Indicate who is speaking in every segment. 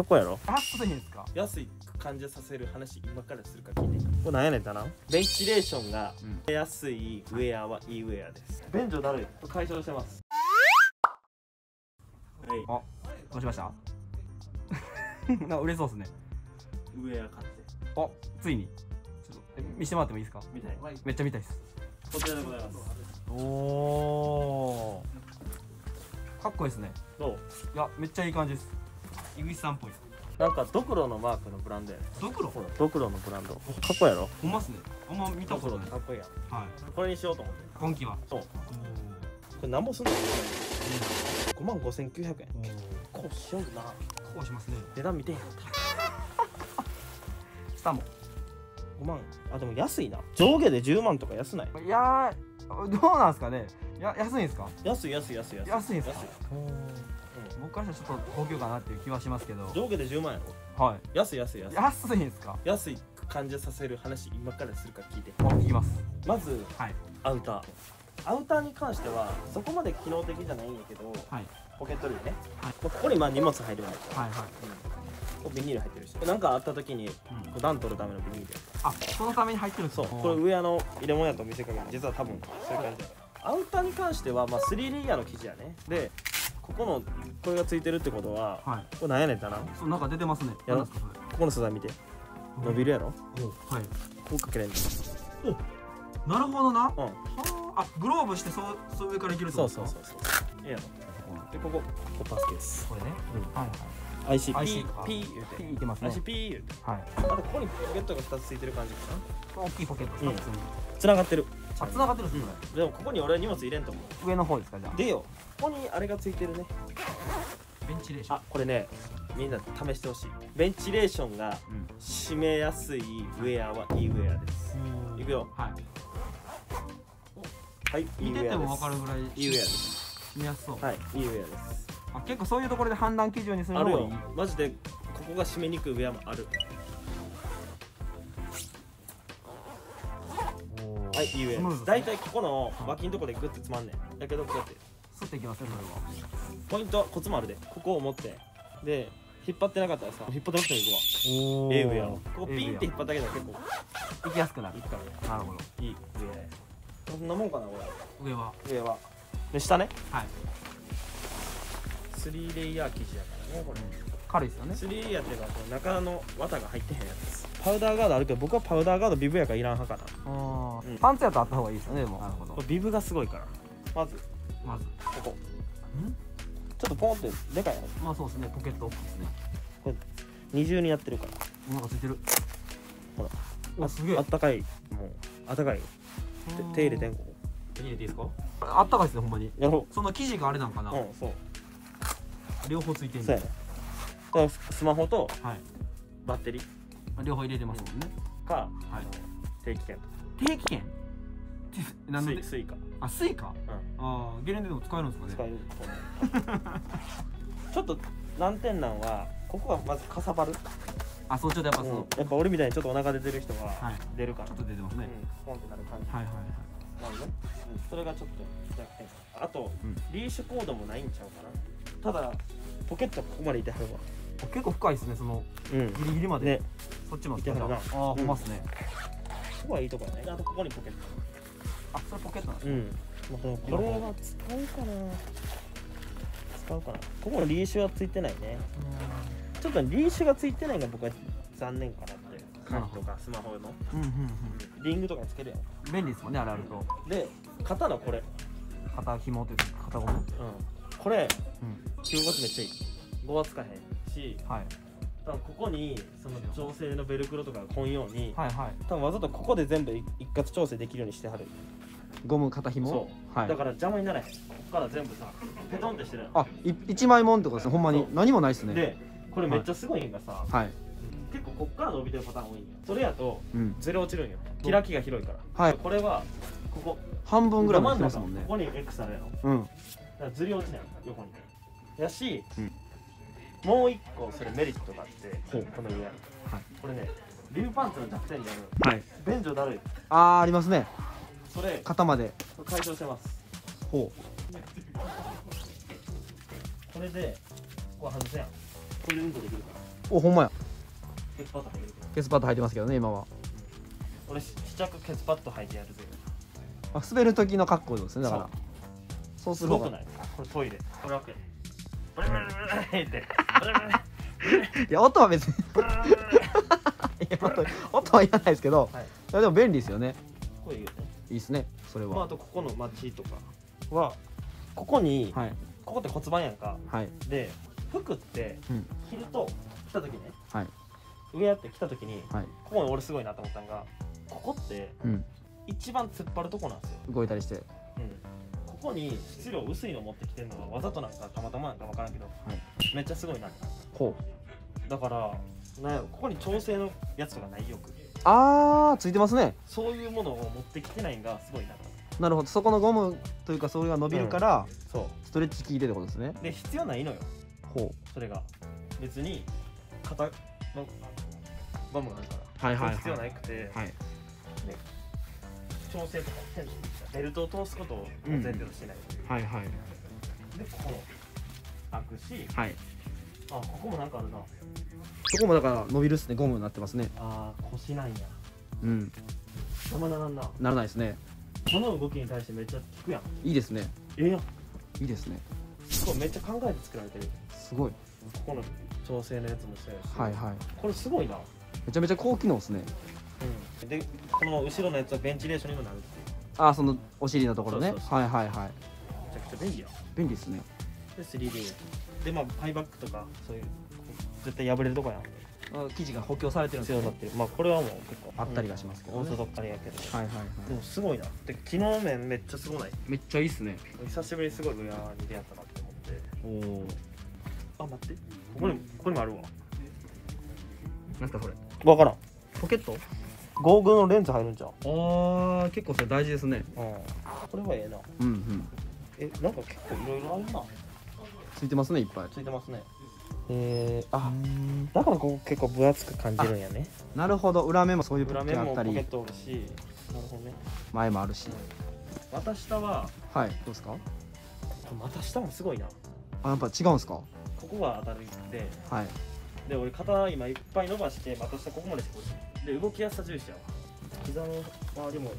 Speaker 1: かっこいいやろ？
Speaker 2: 安いんですか。
Speaker 1: 安い感じさせる話今からするか聞いてこれなんやねんだな。ベンチレーションが安いウェアはいいウェアです。便所だるい。解消してます。はい。
Speaker 2: あどうしました？な売れそうですね。
Speaker 1: ウェア買って。
Speaker 2: あついに。ちょっとえ見せてもらってもいいですか？
Speaker 1: みたい。
Speaker 2: めっちゃ見たいです。
Speaker 1: こちらでございます。
Speaker 2: おおかっこいいですね。
Speaker 1: どう？
Speaker 2: いやめっちゃいい感じです井口さんっぽい
Speaker 1: なんかドクロのマークのブランドやね
Speaker 2: ドクロ？
Speaker 1: ほらドクロのブランド。かっこやろ？
Speaker 2: ほんまっすね。あんま見たことない。
Speaker 1: かっこいいやん。
Speaker 2: はい。
Speaker 1: これにしようと思って。
Speaker 2: 今期は。
Speaker 1: そう。こ
Speaker 2: お
Speaker 1: れなんぼすん。の5万5900円。
Speaker 2: お
Speaker 1: こうしような。
Speaker 2: こうしますね。
Speaker 1: 値段見てへんか
Speaker 2: 下も
Speaker 1: 5万。あでも安いな。上下で10万とか安ない？
Speaker 2: いやーどうなんですかね。や安いんですか？
Speaker 1: 安い安い安い安い。
Speaker 2: 安いんですか？
Speaker 1: 安い
Speaker 2: 僕からしたらちょっと高級かなっていう気はしますけど。
Speaker 1: 上下で10万やろ？
Speaker 2: はい。
Speaker 1: 安い安い安い。
Speaker 2: 安いんですか？
Speaker 1: 安い感じさせる話今からするか聞いて。
Speaker 2: あ聞きます。
Speaker 1: まず
Speaker 2: はい。
Speaker 1: アウター。アウターに関してはそこまで機能的じゃないんやけど
Speaker 2: はい。
Speaker 1: ポケット類ね、
Speaker 2: はい。
Speaker 1: ここにまあ荷物入るわけ、
Speaker 2: はいはい。
Speaker 1: ここビニール入ってるし。なんかあった時にこ
Speaker 2: うん
Speaker 1: 取るためのビニールや
Speaker 2: あそのために入ってるんですか？
Speaker 1: そう。これ上あの入れ物やと見せかける。実は多分そういう感じアウターに関してはまあ 3D イヤーの生地やね。でここのこれがついてるってことは
Speaker 2: はい。
Speaker 1: これなんやねんってな。こ
Speaker 2: そうなんか出てますね。
Speaker 1: やろ？
Speaker 2: 何ですか
Speaker 1: この素材見て。伸びるやろ？
Speaker 2: おはい。
Speaker 1: こうかけれんの。
Speaker 2: なるほどな。は
Speaker 1: うん。
Speaker 2: あグローブしてそうそう上からいけるって
Speaker 1: そ
Speaker 2: ことですか？
Speaker 1: うそうそうそう。いいやろ。でここここパスケース。
Speaker 2: これね。
Speaker 1: うん。
Speaker 2: はいはい
Speaker 1: IC ピーピー言うて
Speaker 2: ピーいけますね。
Speaker 1: IC ピー言うて
Speaker 2: はい。
Speaker 1: あとここにポケットが2つついてる感じかな。
Speaker 2: 大きいポケット
Speaker 1: うん。
Speaker 2: 2つに。
Speaker 1: 繋がってる。
Speaker 2: あ繋がってるんですね
Speaker 1: でもここに俺は荷物入れんと思う。
Speaker 2: 上の方ですかじゃあ。
Speaker 1: でよ。ここにあれがついてるね。
Speaker 2: ベンチレーション。
Speaker 1: あこれねみんな試してほしい。ベンチレーションが
Speaker 2: うん
Speaker 1: 締めやすいウェアはいいウェアです。いくよ。
Speaker 2: はい。
Speaker 1: はいいい
Speaker 2: 見てても
Speaker 1: ウェアです。
Speaker 2: 分かるぐらい
Speaker 1: いいウェアです。
Speaker 2: 見やすそう。
Speaker 1: はいいいウェアです
Speaker 2: あ結構そういうところで判断基準にする
Speaker 1: あるよ
Speaker 2: のがいい
Speaker 1: マジでここが締めにくいウェアもあるはいいいウェア大体ここの脇のとこでグッてつまんねん。だけどこうやって。
Speaker 2: スッていきますねそれは
Speaker 1: ポイントはコツもあるで。ここを持って。で引っ張ってなかったらさ引っ張ってなくてもいくわ
Speaker 2: お
Speaker 1: ええウェアここピーって引っ張っただけで結構。
Speaker 2: 行きやすくなる。
Speaker 1: いくから。
Speaker 2: なるほど。
Speaker 1: いいウェアやこんなもんかなこ
Speaker 2: 上は。
Speaker 1: れ上は。で下ね。
Speaker 2: はい
Speaker 1: 3レイヤー生地やからねこれ。
Speaker 2: 軽いですよね。
Speaker 1: 3レイヤーっていうのはこの中の綿が入ってへんやつ。パウダーガードあるけど僕はパウダーガードビブやからいらん派かな。
Speaker 2: あ
Speaker 1: うん。
Speaker 2: パンツやとあった方がいいですよねでも。なるほど。
Speaker 1: これビブがすごいから。まず。
Speaker 2: まず。
Speaker 1: ここ。ちょっとポンってでかいや
Speaker 2: まあそうですね。ポケット大きいですね。
Speaker 1: ろ二重にやってるから。
Speaker 2: なんかついてる。
Speaker 1: ほら。
Speaker 2: うわすげえ。
Speaker 1: あったかい。もうあったかいて手入れてんこ。こ
Speaker 2: 手に入れていいですか？あったかいですねほんまに。
Speaker 1: やろ
Speaker 2: その生地があれなんかな。
Speaker 1: ううんそう
Speaker 2: 両方ついてる
Speaker 1: そうスマホと
Speaker 2: はい。
Speaker 1: バッテリー。
Speaker 2: 両方入れてますもんね。
Speaker 1: か、
Speaker 2: はい。
Speaker 1: あの定期券
Speaker 2: 定期券？てなんで？
Speaker 1: スイスイカ。
Speaker 2: あスイカ？
Speaker 1: うん。
Speaker 2: ああゲレンデでも使えるんですかね。
Speaker 1: 使えると思う。ちょっと難点なんはここがまずかさばる、
Speaker 2: あそうちょっとやっぱそ
Speaker 1: うん。
Speaker 2: の
Speaker 1: やっぱ俺みたいにちょっとお腹出てる人は
Speaker 2: はい。
Speaker 1: 出るから、
Speaker 2: ちょっと出てますね。
Speaker 1: うん、ポンってなる感じ。
Speaker 2: はいはい
Speaker 1: なんで、うん、それがちょっと弱点あと、
Speaker 2: うん。
Speaker 1: リーシュコードもないんちゃうかなただポケットここまでいてはるわ。
Speaker 2: あ結構深いですねその
Speaker 1: うん。
Speaker 2: ギリギリまで。
Speaker 1: ね。
Speaker 2: そっちも。
Speaker 1: いてはるな。
Speaker 2: ああほんまっすね。
Speaker 1: ここはいいとこやね。あとここにポケット。
Speaker 2: あそれポケットなんです
Speaker 1: うん、まあ、これは使うかな。使うかな。ここのリーシュはついてないね。ちょっとリーシュがついてないのが僕は残念かなって鍵とかスマホの。
Speaker 2: うんうんうん
Speaker 1: リングとかにつけるやん。
Speaker 2: 便利ですもんねあれあると。
Speaker 1: で肩のこれ、
Speaker 2: 肩紐というか肩ゴム？
Speaker 1: うん、これ
Speaker 2: うん。
Speaker 1: 着心地めっちゃいい。5はつかへんし
Speaker 2: はい。
Speaker 1: 多分ここにその調整のベルクロとかが来んように
Speaker 2: はいはい。
Speaker 1: 多分わざとここで全部一括調整できるようにしてはる。
Speaker 2: ゴム肩紐？
Speaker 1: そう、
Speaker 2: はい。
Speaker 1: だから邪魔にならへん。ここから全部さペトンってしてるやん。
Speaker 2: あい一枚もんとですねほんまに。何もないですね。
Speaker 1: でこれめっちゃすごいんがさ、
Speaker 2: はい。
Speaker 1: 結構こっから伸びてるパターン多いんよそれやと
Speaker 2: うん。
Speaker 1: ずれ落ちるんよ。開きが広いから、
Speaker 2: はい。
Speaker 1: これはここ。
Speaker 2: 半分ぐらいまで
Speaker 1: ど
Speaker 2: きますもんね。
Speaker 1: ここに X あるやろ。だ
Speaker 2: うん
Speaker 1: からずり落ちない横に。やし、
Speaker 2: うん。
Speaker 1: もう一個それメリットがあってこの上、
Speaker 2: はい。
Speaker 1: これねリューパンツの弱点である。
Speaker 2: はい。
Speaker 1: 便所だるい。
Speaker 2: あーありますね。
Speaker 1: それ
Speaker 2: 肩まで。
Speaker 1: 解消してます。
Speaker 2: ほ
Speaker 1: これでここは外せや。んこれでうんこできるか
Speaker 2: おほんまや。
Speaker 1: ケツパッド履いて。る
Speaker 2: ケツパッド履いてますけどね今は。
Speaker 1: 俺試着ケツパッド履いてやるぜ。
Speaker 2: あ滑る時の格好ですねだから。そうする方が。
Speaker 1: すごくない？これトイレ。これ。開けブルブルブルってブル。ブル
Speaker 2: いや音は別に。いや音音はいらないですけど、
Speaker 1: はい。
Speaker 2: いやでも便利ですよね。
Speaker 1: こういうね。
Speaker 2: いいですねそれ
Speaker 1: まあ、あ
Speaker 2: は
Speaker 1: とここの街とかはここに、
Speaker 2: はい。
Speaker 1: ここって骨盤やんか。
Speaker 2: はい。
Speaker 1: で服って
Speaker 2: うん。
Speaker 1: 着ると着た時ね。
Speaker 2: はい。
Speaker 1: 上やって着た時に
Speaker 2: はい。
Speaker 1: ここに俺すごいなと思ったんがここって
Speaker 2: うん。
Speaker 1: 一番突っ張るとこなんですよ、
Speaker 2: 動いたりして。
Speaker 1: うん、ここに質量薄いの持ってきてるのはわざとなんかたまたまなんか分からんけど、
Speaker 2: い。
Speaker 1: めっちゃすごいな
Speaker 2: ほう。
Speaker 1: だからなんやろここに調整のやつとかないよく。
Speaker 2: あーついてますね。
Speaker 1: そういうものを持ってきてないんがすごいなと。
Speaker 2: なるほど。そこのゴムというかそれが伸びるから、
Speaker 1: そ
Speaker 2: ストレッチ効いてるってことですね。
Speaker 1: うで必要ないのよ。
Speaker 2: ほ
Speaker 1: それが。別に肩のゴムがあるから、
Speaker 2: はいはいはい。
Speaker 1: 必要なくて、
Speaker 2: はい
Speaker 1: 調整とかベルトを通すことを前提としてない、
Speaker 2: はいはい。
Speaker 1: でここ開くし
Speaker 2: はい。
Speaker 1: あここもなんかあるな。
Speaker 2: そこもだから伸びるっすね。ゴムになってますね。
Speaker 1: あー腰なんや。
Speaker 2: うん。
Speaker 1: たまならんな。
Speaker 2: ならないですね。
Speaker 1: この動きに対してめっちゃ効くやん。
Speaker 2: いいですね。
Speaker 1: え？えやん
Speaker 2: いいですね。
Speaker 1: これめっちゃ考えて作られてる。
Speaker 2: すごい。
Speaker 1: ここの調整のやつもそうやし、
Speaker 2: はいはい。
Speaker 1: これすごいな、
Speaker 2: めちゃめちゃ高機能ですね
Speaker 1: うん、でこの後ろのやつはベンチレーションにもなるっていう。
Speaker 2: あーそのお尻のところね。
Speaker 1: そうそうそう。
Speaker 2: はいはいはい。
Speaker 1: めちゃくちゃ便利やん。
Speaker 2: 便利ですね。
Speaker 1: で 3D でまあパイバックとかそういう絶対破れるとこやん。
Speaker 2: あ生地が補強されてるんですよ
Speaker 1: 強なってる。まあこれはもう結構
Speaker 2: あったりがしますけどね。
Speaker 1: オーソドッカリやけど
Speaker 2: はいはいはい。
Speaker 1: でもすごいな。で機能面めっちゃすごない？
Speaker 2: めっちゃいいっすね。
Speaker 1: 久しぶりにすごいウェアに出会ったなって思って。
Speaker 2: おお
Speaker 1: あ待って。ここにもここにもあるわ。
Speaker 2: なんすかそれ？
Speaker 1: 分からん。
Speaker 2: ポケット？
Speaker 1: ゴーグルのレンズ入るんじゃん
Speaker 2: あー結構それ大事ですね。
Speaker 1: うん。これはええな。
Speaker 2: うんうん。
Speaker 1: えなんか結構いろいろあるな。
Speaker 2: ついてますねいっぱい。
Speaker 1: ついてますね。えー、あだからここ結構分厚く感じるんやね。
Speaker 2: なるほど。裏面もそういうポ
Speaker 1: 裏面
Speaker 2: ッケあったり。
Speaker 1: るしなるほどね。
Speaker 2: 前もあるし。
Speaker 1: 股下は
Speaker 2: はいどうですか？
Speaker 1: 股下もすごいな。
Speaker 2: あやっぱ違うんですか？
Speaker 1: ここが当たるって
Speaker 2: はい。
Speaker 1: で俺肩今いっぱい伸ばして股下ここまでしてほしいで動きやすさ重視やわ。膝の周りも引っ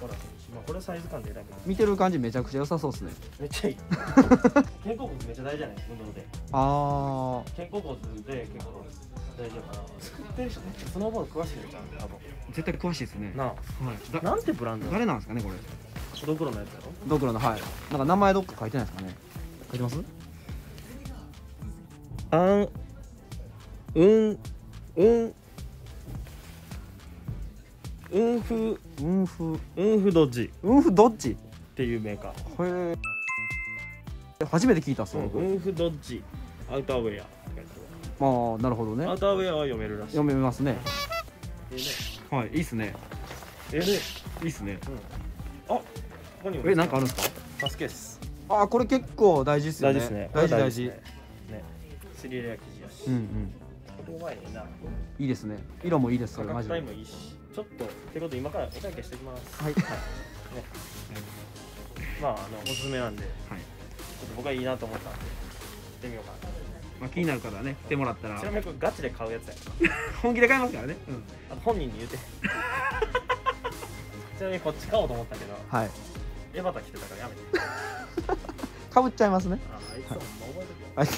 Speaker 1: 張らせるしまあこれサイズ感で選べる
Speaker 2: 見てる感じめちゃくちゃ良さそうですね。
Speaker 1: めっちゃいい。肩甲骨めっちゃ大事じゃない運動で。
Speaker 2: あ
Speaker 1: 肩甲骨で結構大事やから。作ってる人めっちゃスノーボード詳しいのじゃん多分。
Speaker 2: ー絶対詳しいですね。
Speaker 1: な
Speaker 2: はい。
Speaker 1: あなんてブランド？
Speaker 2: 誰なんですかねこれ。
Speaker 1: ドクロのやつやろ？
Speaker 2: ドクロのはい。なんか名前どっか書いてないですかね。書いてます？
Speaker 1: あんうんうんうんふ
Speaker 2: ウンフ
Speaker 1: うんふドッジ
Speaker 2: ウンフどっち？
Speaker 1: っていうメーカー。
Speaker 2: へえ。初めて聞いたっす
Speaker 1: う
Speaker 2: 僕、
Speaker 1: んふドッジアウターウェア。って書いて
Speaker 2: まあなるほどね。
Speaker 1: アウターウェアは読めるらしい。
Speaker 2: 読めますね。
Speaker 1: ええね。
Speaker 2: はいいいっすね。
Speaker 1: ええね。
Speaker 2: いいっすね。
Speaker 1: あここにも
Speaker 2: えなんかあるんですか？
Speaker 1: パスケース
Speaker 2: あこれ結構大事っすよね。
Speaker 1: 大事ですね。
Speaker 2: 大事大事。
Speaker 1: ね。ね。スリレア生地やし。
Speaker 2: うんうん。
Speaker 1: これはええな。い
Speaker 2: いですね。色もいいですそれ
Speaker 1: 価
Speaker 2: マジで。
Speaker 1: 格帯もいいしちょっとってことで今からお会計していきます。
Speaker 2: はい。
Speaker 1: ね。まああのおすすめなんで
Speaker 2: はい。
Speaker 1: ちょっと僕はいいなと思ったんで行ってみようかな。
Speaker 2: まあ、気になる方はね来てもらったら。
Speaker 1: ちなみにこれガチで買うやつや
Speaker 2: 本気で買いますからね。うん。
Speaker 1: あと本人に言うて。ちなみにこっち買おうと思ったけど
Speaker 2: はい。
Speaker 1: エバタ来てたからやめて。
Speaker 2: かぶっちゃいますね。
Speaker 1: ああいつほんま覚えとけよ
Speaker 2: はい